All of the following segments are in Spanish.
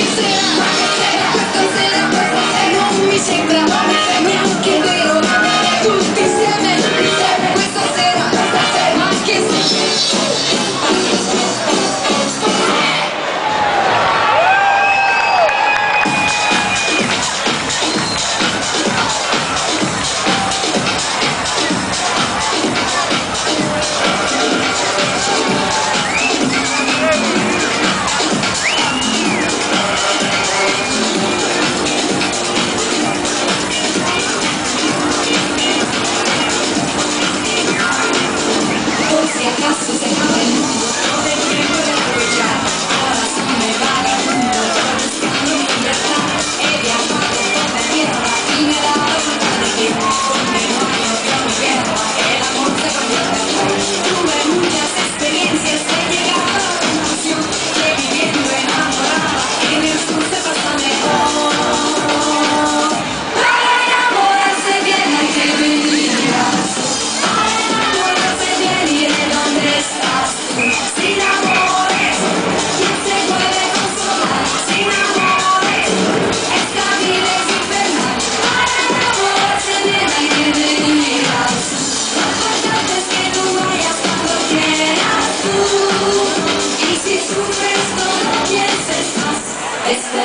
Yeah.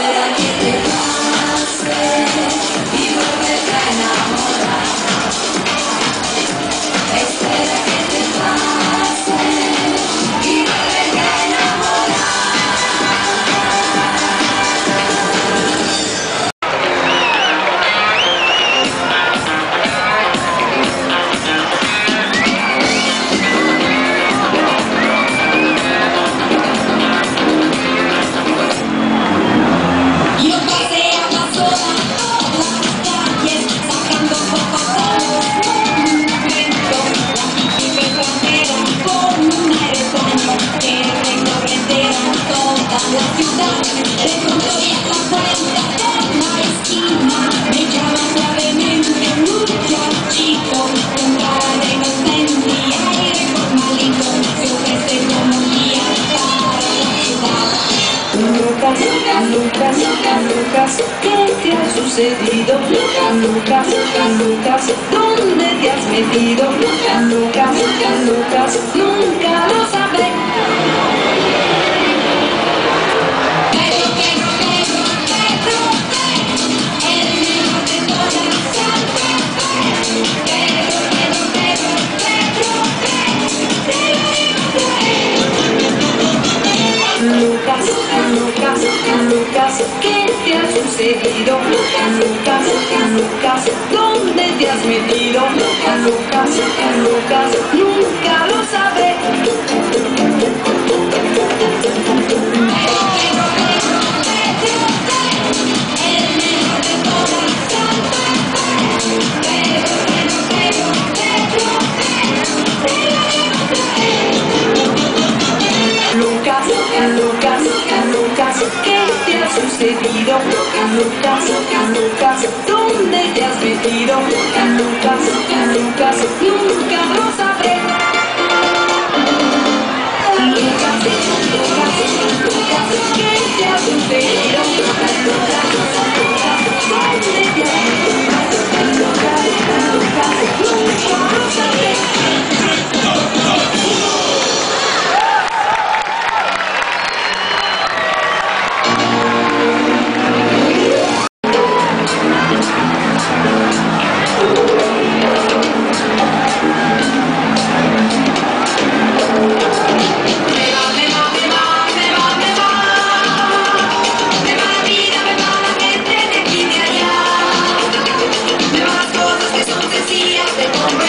I give you. my Lucas, Lucas, ¿qué te ha sucedido? Lucas, Lucas, Lucas, Lucas, ¿dónde te has metido? Lucas, Lucas, Lucas, has seguido? Lucas, Lucas, ¿dónde te has metido? Lucas, Lucas, nunca lo sabré. vivido? En Lucas, en Lucas, ¿dónde te has metido? En Lucas, en Lucas, nunca rosa. they